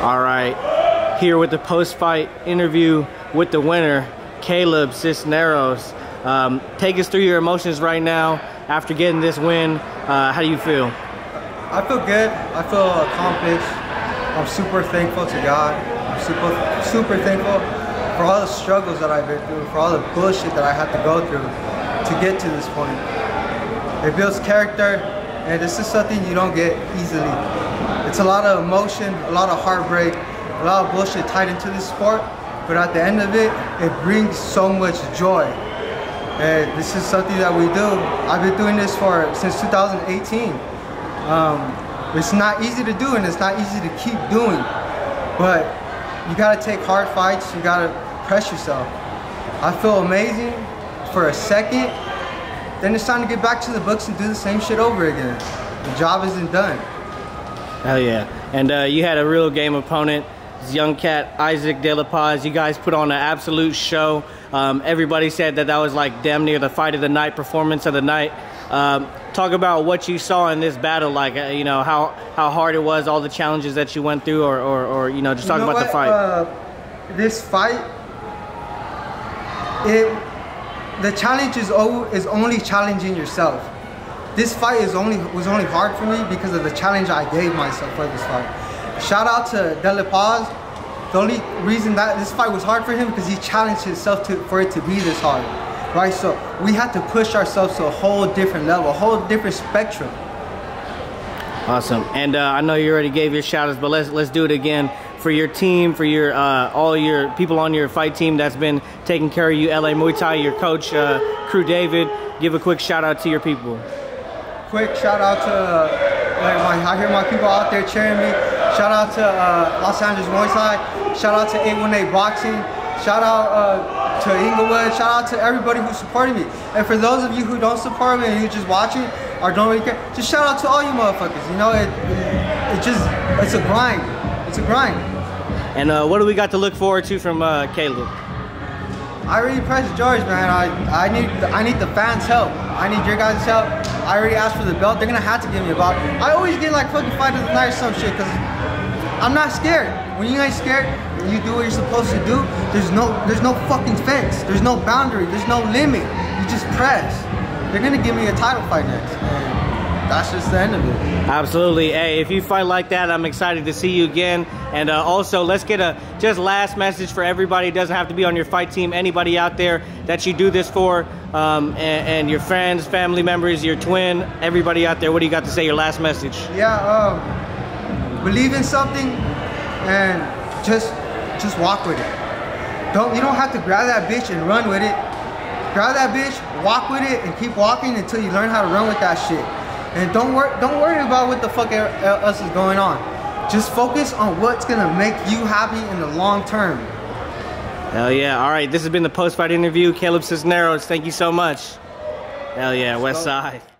All right, here with the post-fight interview with the winner, Caleb Cisneros. Um, take us through your emotions right now after getting this win. Uh, how do you feel? I feel good. I feel accomplished. I'm super thankful to God. I'm super, super thankful for all the struggles that I've been through, for all the bullshit that I had to go through to get to this point. It builds character, and this is something you don't get easily. It's a lot of emotion, a lot of heartbreak, a lot of bullshit tied into this sport, but at the end of it, it brings so much joy. And this is something that we do. I've been doing this for since 2018. Um, it's not easy to do and it's not easy to keep doing, but you gotta take hard fights, you gotta press yourself. I feel amazing for a second, then it's time to get back to the books and do the same shit over again. The job isn't done. Hell yeah. And uh, you had a real game opponent, young cat, Isaac De La Paz. You guys put on an absolute show. Um, everybody said that that was like damn near the fight of the night, performance of the night. Um, talk about what you saw in this battle, like, uh, you know, how, how hard it was, all the challenges that you went through, or, or, or you know, just talk you know about what? the fight. Uh, this fight, it, the challenge is, o- is only challenging yourself. This fight is only was only hard for me because of the challenge I gave myself for this fight. Shout out to De La Paz. The only reason that this fight was hard for him because he challenged himself to for it to be this hard, right? So we had to push ourselves to a whole different level, a whole different spectrum. Awesome. And uh, I know you already gave your shout outs, but let's let's do it again for your team, for your uh, all your people on your fight team that's been taking care of you, LA Muay Thai, your coach, uh, Crew David. Give a quick shout out to your people. Quick shout out to like my I hear my people out there cheering me. Shout out to uh, Los Angeles Muay Thai. Shout out to 818 Boxing. Shout out uh, to Inglewood. Shout out to everybody who supported me. And for those of you who don't support me and you're just watching or don't really care, just shout out to all you motherfuckers. You know, it it, it just it's a grind. It's a grind. And uh, what do we got to look forward to from uh, Caleb? I already pressed George, man. I, I need I need the fans' help. I need your guys' help. I already asked for the belt. They're gonna have to give me a belt. I always get like fucking fight of the night or some shit because I'm not scared. When you ain't scared, you do what you're supposed to do. There's no there's no fucking fence. There's no boundary. There's no limit. You just press. They're gonna give me a title fight next. That's just the end of it. Absolutely. Hey, if you fight like that, I'm excited to see you again. And uh, also, let's get a just last message for everybody. It doesn't have to be on your fight team. Anybody out there that you do this for, um, and, and your friends, family members, your twin, everybody out there. What do you got to say? Your last message. yeah, um, believe in something and just just walk with it. Don't you don't have to grab that bitch and run with it. Grab that bitch, walk with it, and keep walking until you learn how to run with that shit. And don't worry don't worry about what the fuck else is going on. Just focus on what's gonna make you happy in the long term. Hell yeah. All right. This has been the post fight interview. Caleb Cisneros, thank you so much. Hell yeah. West Side.